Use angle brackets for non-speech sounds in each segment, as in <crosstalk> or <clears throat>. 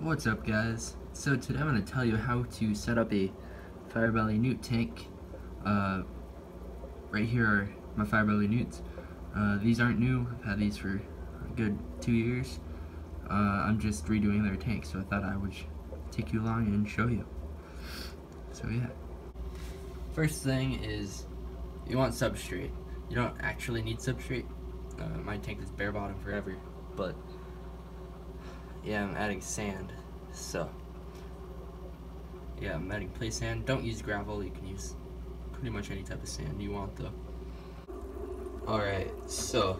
What's up guys? So today I'm going to tell you how to set up a Firebelly newt tank. Uh, right here are my Firebelly newts. Uh, these aren't new, I've had these for a good two years. Uh, I'm just redoing their tank so I thought I would take you along and show you. So yeah. First thing is you want substrate. You don't actually need substrate. Uh, my tank is bare bottom forever, but yeah, I'm adding sand. So, yeah, I'm adding play sand. Don't use gravel. You can use pretty much any type of sand you want, though. Alright, so,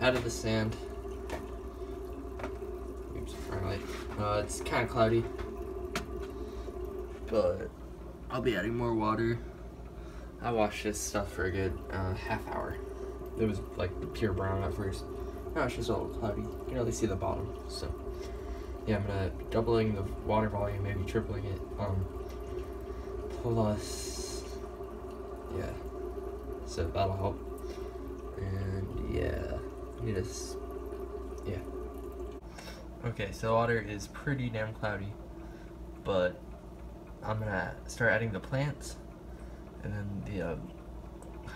out of the sand. Oops, wrong light. Uh, it's kind of cloudy. But, I'll be adding more water. I washed this stuff for a good uh, half hour. It was like pure brown at first. Now it's just a little cloudy. You can only see the bottom, so yeah, I'm gonna doubling the water volume, maybe tripling it. Um, plus, yeah, so that'll help. And yeah, need this, yeah. Okay, so the water is pretty damn cloudy, but I'm gonna start adding the plants and then the uh,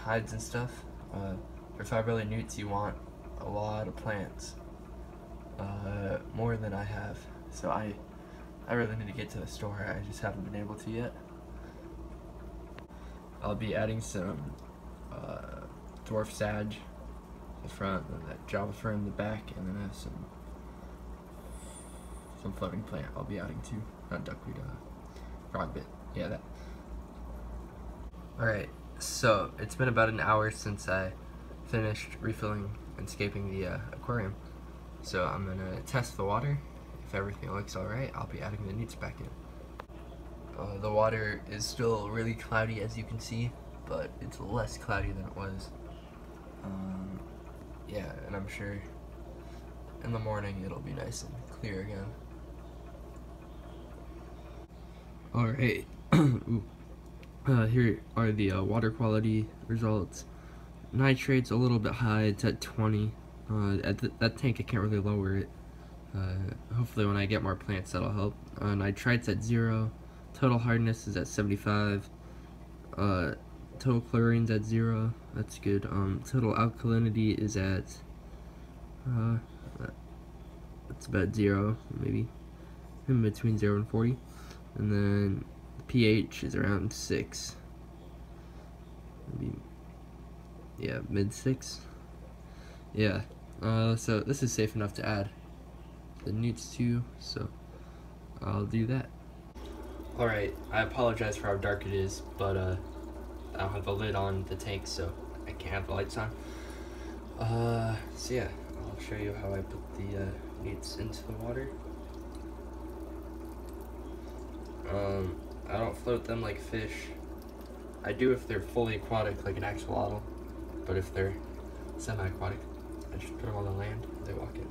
hides and stuff. Uh, for Firebelly newts, you want a lot of plants uh, more than I have. So I, I really need to get to the store. I just haven't been able to yet. I'll be adding some uh, dwarf sage in the front, and that java fern in the back, and then I have some some floating plant I'll be adding too. Not duckweed, uh, frogbit. Yeah, that. Alright, so it's been about an hour since I finished refilling and scaping the uh, aquarium. So I'm gonna test the water. If everything looks alright, I'll be adding the newts back in. Uh, the water is still really cloudy as you can see, but it's less cloudy than it was. Um, yeah, and I'm sure in the morning it'll be nice and clear again. Alright, <clears throat> uh, here are the uh, water quality results. Nitrate's a little bit high, it's at 20. Uh, at th that tank I can't really lower it. Uh, hopefully when I get more plants that'll help. Uh, nitrite's at 0. Total hardness is at 75. Uh, total chlorine's at 0. That's good. Um, total alkalinity is at... Uh, that's about 0, maybe. In between 0 and 40. And then pH is around 6. Maybe, yeah, mid 6. Yeah. Uh, so this is safe enough to add the newts to, so I'll do that. Alright, I apologize for how dark it is, but uh, I don't have the lid on the tank, so I can't have the lights on. Uh, so yeah, I'll show you how I put the uh, newts into the water. Um, I don't float them like fish. I do if they're fully aquatic, like an axolotl, but if they're semi-aquatic, I just put them on the land, they walk in.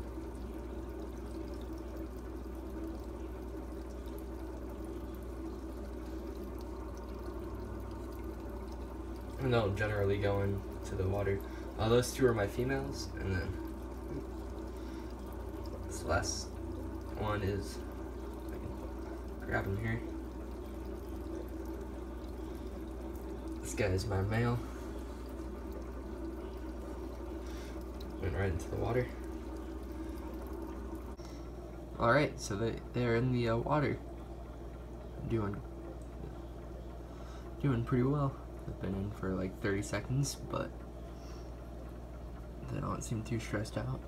And they'll generally go into the water. Uh, those two are my females, and then this last one is, I can grab him here. This guy is my male. Right into the water. Alright, so they, they're in the uh, water. Doing, doing pretty well. I've been in for like 30 seconds, but they don't seem too stressed out.